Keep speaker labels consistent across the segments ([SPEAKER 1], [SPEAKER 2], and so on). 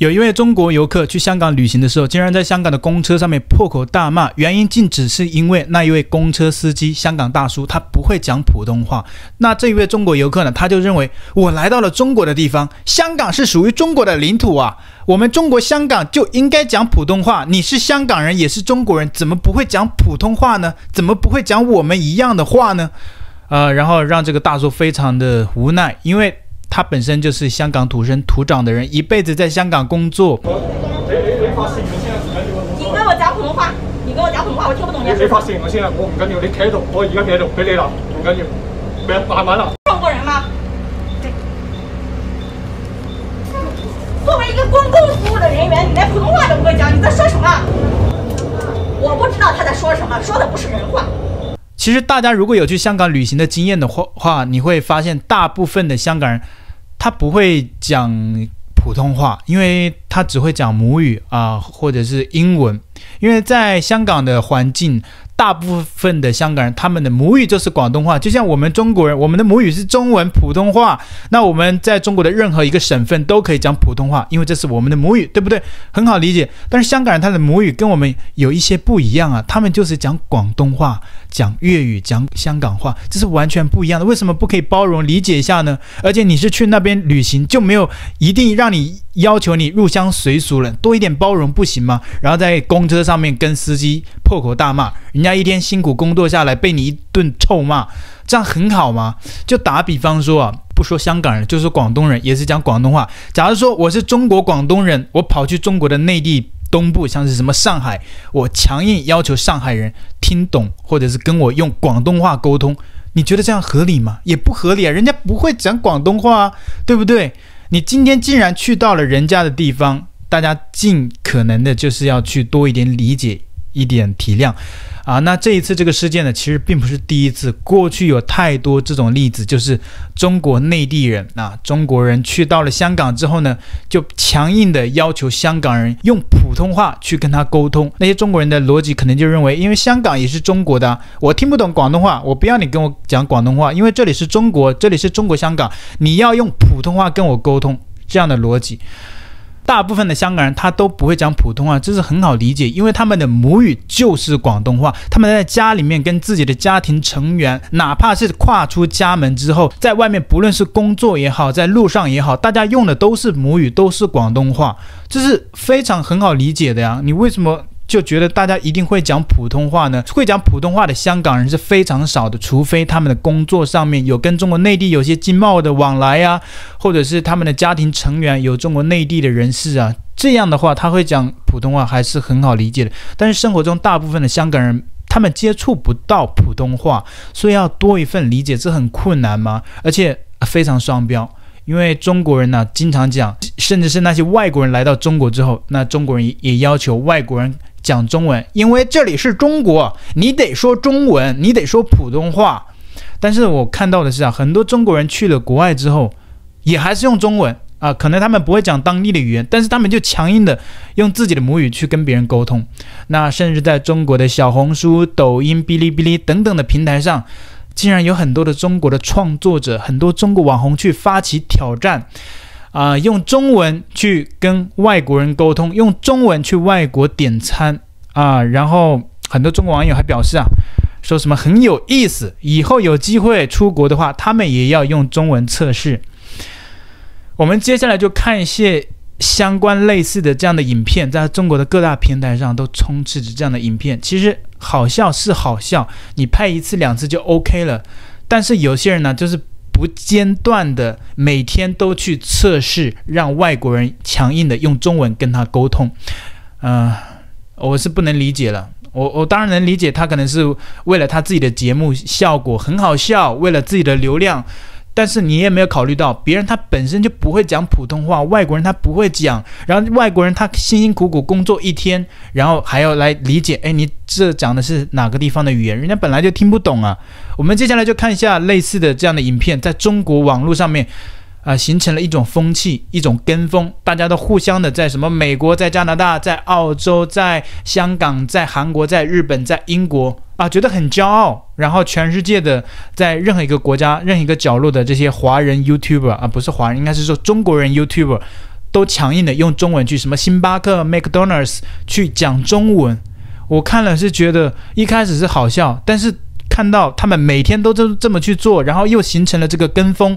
[SPEAKER 1] 有一位中国游客去香港旅行的时候，竟然在香港的公车上面破口大骂，原因竟只是因为那一位公车司机香港大叔他不会讲普通话。那这一位中国游客呢，他就认为我来到了中国的地方，香港是属于中国的领土啊，我们中国香港就应该讲普通话。你是香港人，也是中国人，怎么不会讲普通话呢？怎么不会讲我们一样的话呢？呃，然后让这个大叔非常的无奈，因为。他本身就是香港土生土长的人，一辈子在香港工作。
[SPEAKER 2] 你你你發線我先啊，唔緊要。你跟我講普通話，你跟我講普通話，我聽不懂你。你發線我先啊，我唔緊要，你企喺度，我而家企喺度，俾你啦，唔緊要。咩啊？慢慢啦。中國人嗎？作为一个公共服务的人员，你连普通话都不会讲，你在说什么？我不知道他在说什么，说的不是人話。
[SPEAKER 1] 其实大家如果有去香港旅行的经验的话，你会发现大部分的香港人，他不会讲普通话，因为他只会讲母语啊，或者是英文，因为在香港的环境。大部分的香港人，他们的母语就是广东话，就像我们中国人，我们的母语是中文普通话。那我们在中国的任何一个省份都可以讲普通话，因为这是我们的母语，对不对？很好理解。但是香港人他的母语跟我们有一些不一样啊，他们就是讲广东话、讲粤语、讲香港话，这是完全不一样的。为什么不可以包容理解一下呢？而且你是去那边旅行，就没有一定让你要求你入乡随俗了，多一点包容不行吗？然后在公车上面跟司机破口大骂，人家。他一天辛苦工作下来，被你一顿臭骂，这样很好吗？就打比方说啊，不说香港人，就是广东人，也是讲广东话。假如说我是中国广东人，我跑去中国的内地东部，像是什么上海，我强硬要求上海人听懂，或者是跟我用广东话沟通，你觉得这样合理吗？也不合理啊，人家不会讲广东话啊，對不对？你今天既然去到了人家的地方，大家尽可能的就是要去多一点理解，一点体谅。啊，那这一次这个事件呢，其实并不是第一次，过去有太多这种例子，就是中国内地人啊，中国人去到了香港之后呢，就强硬的要求香港人用普通话去跟他沟通。那些中国人的逻辑可能就认为，因为香港也是中国的，我听不懂广东话，我不要你跟我讲广东话，因为这里是中国，这里是中国香港，你要用普通话跟我沟通，这样的逻辑。大部分的香港人他都不会讲普通话，这是很好理解，因为他们的母语就是广东话。他们在家里面跟自己的家庭成员，哪怕是跨出家门之后，在外面不论是工作也好，在路上也好，大家用的都是母语，都是广东话，这是非常很好理解的呀。你为什么？就觉得大家一定会讲普通话呢？会讲普通话的香港人是非常少的，除非他们的工作上面有跟中国内地有些经贸的往来啊，或者是他们的家庭成员有中国内地的人士啊，这样的话他会讲普通话还是很好理解的。但是生活中大部分的香港人，他们接触不到普通话，所以要多一份理解，這很困难吗？而且非常双标，因为中国人呢经常讲，甚至是那些外国人来到中国之后，那中国人也要求外国人。讲中文，因为这里是中国，你得说中文，你得说普通话。但是我看到的是啊，很多中国人去了国外之后，也还是用中文啊，可能他们不会讲当地的语言，但是他们就强硬的用自己的母语去跟别人沟通。那甚至在中国的小红书、抖音、哔哩哔哩等等的平台上，竟然有很多的中国的创作者，很多中国网红去发起挑战。啊、用中文去跟外国人沟通，用中文去外国点餐啊、然后很多中国网友还表示啊，说什么很有意思，以后有机会出国的话，他们也要用中文测试。我们接下来就看一些相关类似的这样的影片，在中国的各大平台上都充斥着这样的影片。其实好笑是好笑，你拍一次两次就 OK 了，但是有些人呢，就是。不间断的每天都去测试，让外国人强硬的用中文跟他沟通，嗯、我是不能理解了。我我当然能理解，他可能是为了他自己的节目效果很好笑，为了自己的流量。但是你也没有考虑到，别人他本身就不会讲普通话，外国人他不会讲，然后外国人他辛辛苦苦工作一天，然后还要来理解，哎，你这讲的是哪个地方的语言？人家本来就听不懂啊。我们接下来就看一下类似的这样的影片，在中国网络上面。啊，形成了一种风气，一种跟风，大家都互相的在什么美国、在加拿大、在澳洲、在香港、在韩国、在日本、在英国啊，觉得很骄傲。然后全世界的在任何一个国家、任何一个角落的这些华人 YouTuber 啊，不是华人，应该是说中国人 YouTuber，都强硬的用中文去什么星巴克、McDonald's 去讲中文。我看了是觉得一开始是好笑，但是看到他们每天都这这么去做，然后又形成了这个跟风，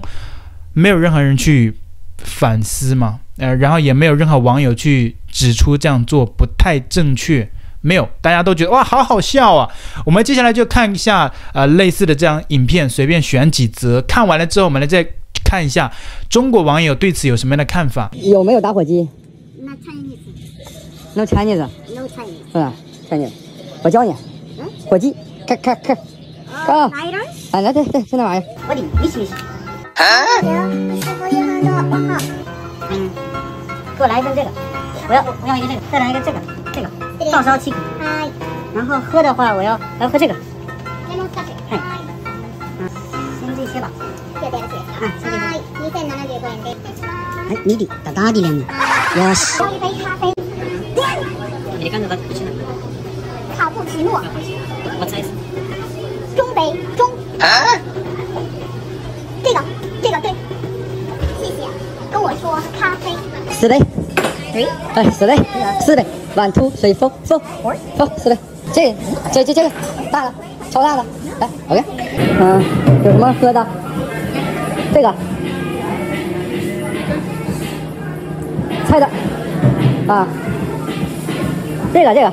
[SPEAKER 1] 没有任何人去反思嘛，呃，然后也没有任何网友去指出这样做不太正确，没有，大家都觉得哇，好好笑啊！我们接下来就看一下呃类似的这样影片，随便选几则，看完了之后，我们来再看一下中国网友对此有什么样的看法。
[SPEAKER 3] 有没有打火机 Chinese，No Chinese. 我教你，
[SPEAKER 4] 嗯
[SPEAKER 3] 火机，看看看
[SPEAKER 4] ，Uh,
[SPEAKER 3] Oh.
[SPEAKER 4] Lighter?
[SPEAKER 3] 啊，来对对，就那玩意儿。
[SPEAKER 4] 给我来一份这个，我要我要一个这个，再来一个这个，这个。少少气。然后喝的话，我要我要喝这个。柠檬茶水。哎，先这些吧。谢谢大姐。啊，先这些。哎，你的大大的两个。要一杯咖啡。你的刚才不见了？
[SPEAKER 5] 卡布奇诺。中杯中。
[SPEAKER 3] 四杯，
[SPEAKER 5] 对，
[SPEAKER 3] 哎，四杯，四杯，one two three four four four，四杯，这个这这这个大的，超大的，来，OK，嗯，有什么喝的？这个，菜的，啊，这个这个，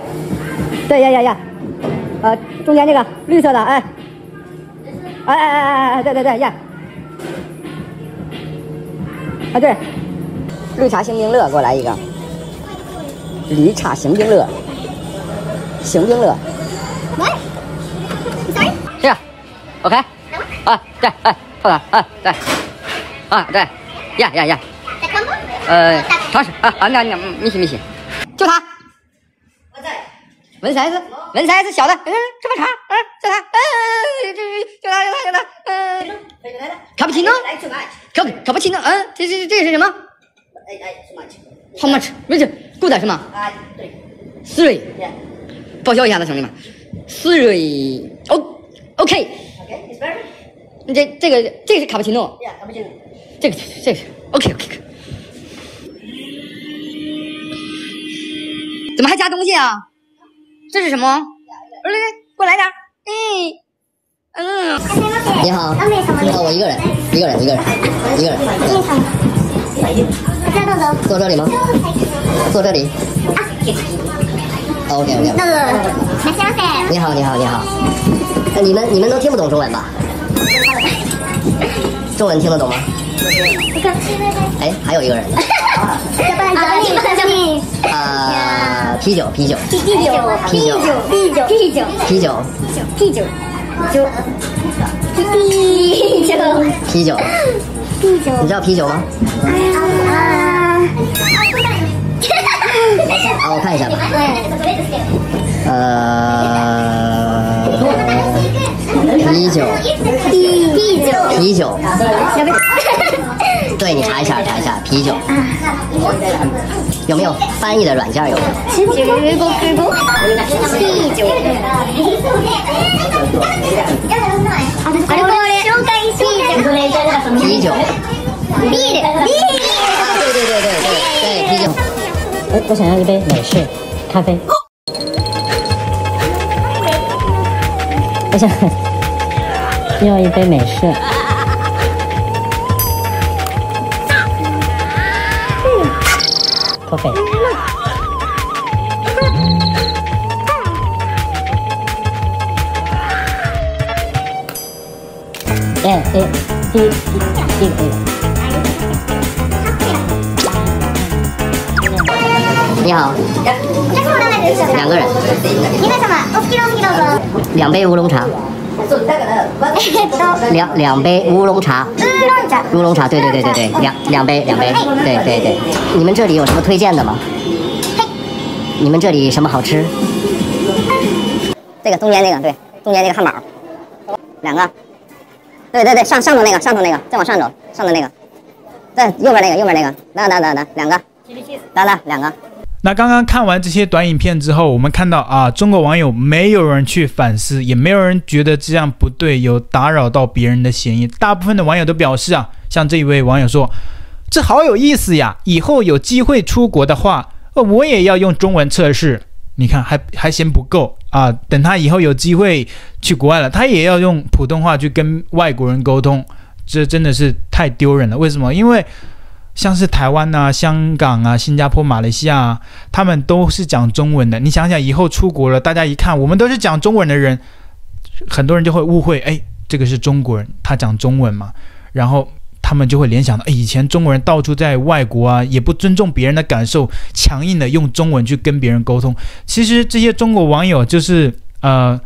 [SPEAKER 3] 对呀呀呀，呃，中间这个绿色的，哎，哎哎哎哎哎，对对对呀，啊对。绿茶星冰乐，给我来一个。绿茶星冰乐，星冰乐，
[SPEAKER 5] 喂，sorry，
[SPEAKER 3] 这个，OK，啊，对，哎，后头，啊，对，啊，对，呀呀呀？呃，尝试，啊啊，那那米西米西，就它。文 size，文 size 小的，嗯，这么长，嗯，就它，嗯，这就它就它就它，嗯，卡布奇诺，卡布卡布奇诺，嗯，这这这是什么？How much？不是 good 是吗？啊，对，three，报销一下子，兄弟们，three，O OK，这这个这个是卡布奇诺，这个这个 OK OK。怎么还加东西啊？这是什么？来来来，给我来点儿。嗯嗯。你好，你好，我一个人，一个人，一个人，一个人。坐这里吗？坐这里。啊。OK OK。
[SPEAKER 5] 那个，麦先生。
[SPEAKER 3] 你好，你好，你好。你们你们能听不懂中文吧？中文听得懂吗？哎，还有一个人
[SPEAKER 5] 呢。
[SPEAKER 3] 啊，啤酒，啤酒，
[SPEAKER 5] 啤酒，啤酒，啤酒，啤酒，
[SPEAKER 3] 啤酒，
[SPEAKER 5] 啤酒，啤酒，啤酒，啤酒，
[SPEAKER 3] 啤酒，
[SPEAKER 5] 啤酒，
[SPEAKER 3] 你知道啤酒吗？
[SPEAKER 5] 啊。
[SPEAKER 3] 啊，我看一下吧。呃，啤酒，
[SPEAKER 5] 啤酒，
[SPEAKER 3] 啤酒。对你查一下，查一下啤酒。有没有翻译的软件？有没有？
[SPEAKER 5] 啤酒，啤酒。あれこれ紹介し
[SPEAKER 3] 啤酒。
[SPEAKER 5] ビールビール
[SPEAKER 3] 对对对对对对，啤酒。
[SPEAKER 6] 我我想要一杯美式咖啡。我想要一杯美式。脱费。哎哎，第一第一个
[SPEAKER 3] 你好，两个人，
[SPEAKER 5] 皆様お好きなお席どうぞ
[SPEAKER 3] 两杯乌龙茶，
[SPEAKER 5] えっと
[SPEAKER 3] 两两杯乌龙茶。
[SPEAKER 5] ウーロン茶
[SPEAKER 3] 乌龙茶，对对对对对，两两杯两杯，对对对。你们这里有什么推荐的吗？你们这里什么好吃？这个中间那个，对，中间那个汉堡，两个。对对对，上上头那个，上头那个，再往上走，上头那个，在右边那个，右边那个，来来来来，两个，来来两个。
[SPEAKER 1] 那刚刚看完这些短影片之后，我们看到啊，中国网友没有人去反思，也没有人觉得这样不对，有打扰到别人的嫌疑。大部分的网友都表示啊，像这一位网友说，这好有意思呀！以后有机会出国的话，呃，我也要用中文测试。你看，还 还嫌不够啊？等他以后有机会去国外了，他也要用普通话去跟外国人沟通，这真的是太丢人了。为什么？因为像是台湾啊、香港啊、新加坡、马来西亚，他们都是讲中文的。你想想，以后出国了，大家一看我们都是讲中文的人，很多人就会误会，哎，这个是中国人，他讲中文嘛，然后。他们就会联想到，以前中国人到处在外国啊，也不尊重别人的感受，强硬的用中文去跟别人沟通。其实这些中国网友就是呃，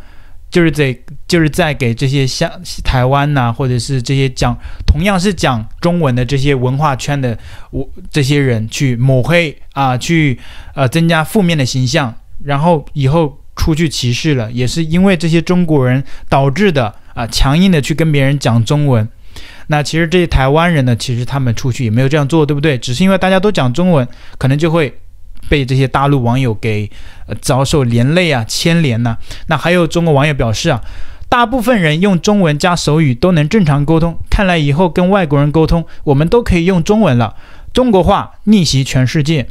[SPEAKER 1] 就是在就是在给这些像台湾呐，或者是这些讲同样是讲中文的这些文化圈的我这些人去抹黑啊，去呃增加负面的形象，然后以后出去歧视了，也是因为这些中国人导致的啊，强硬的去跟别人讲中文。那其实这些台湾人呢，其实他们出去也没有这样做，对不对？只是因为大家都讲中文，可能就会被这些大陆网友给呃遭受连累啊、牵连呐。那还有中国网友表示啊，大部分人用中文加手语都能正常沟通，看来以后跟外国人沟通，我们都可以用中文了。中国话逆袭全世界，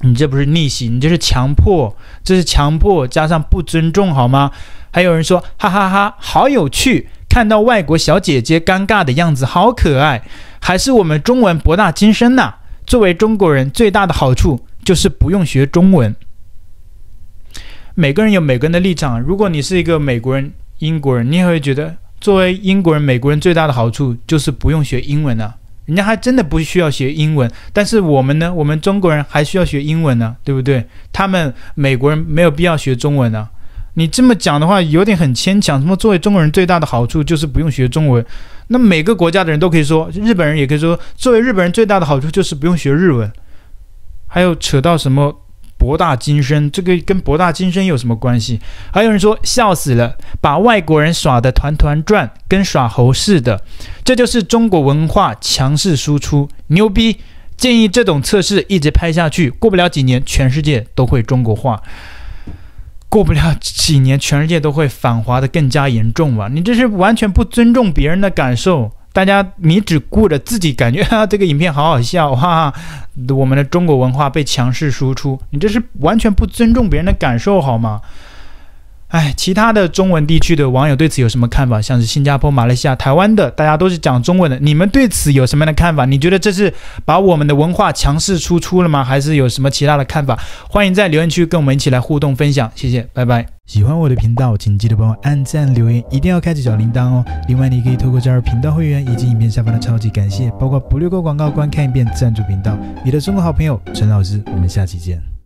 [SPEAKER 1] 你这不是逆袭，你这是强迫，这是强迫加上不尊重，好吗？还有人说，哈哈哈，好有趣。看到外国小姐姐尴尬的样子，好可爱，还是我们中文博大精深呐。作为中国人，最大的好处就是不用学中文。每个人有每个人的立场。如果你是一个美国人、英国人，你也会觉得，作为英国人、美国人最大的好处就是不用学英文啊。人家还真的不需要学英文，但是我们呢？我们中国人还需要学英文呢，对不对？他们美国人没有必要学中文呢。你这么讲的话，有点很牵强。什么作为中国人最大的好处就是不用学中文？那每个国家的人都可以说，日本人也可以说，作为日本人最大的好处就是不用学日文。还有扯到什么博大精深，这个跟博大精深有什么关系？还有人说笑死了，把外国人耍得团团转，跟耍猴似的。这就是中国文化强势输出，牛逼！建议这种测试一直拍下去，过不了几年，全世界都会中国化。过不了几年，全世界都会反华的更加严重吧？你这是完全不尊重别人的感受。大家，你只顾着自己感觉，啊，这个影片好好笑，哈，我们的中国文化被强势输出，你这是完全不尊重别人的感受，好吗？哎，其他的中文地区的网友对此有什么看法？像是新加坡、马来西亚、台湾的，大家都是讲中文的，你们对此有什么样的看法？你觉得这是把我们的文化强势输出了吗？还是有什么其他的看法？欢迎在留言区跟我们一起来互动分享，谢谢，拜拜。喜欢我的频道，请记得帮我按赞、留言，一定要开启小铃铛哦。另外，你可以透过加入频道会员以及影片下方的超级感谢，包括不略过广告、观看一遍赞助频道。你的中国好朋友陈老师，我们下期见。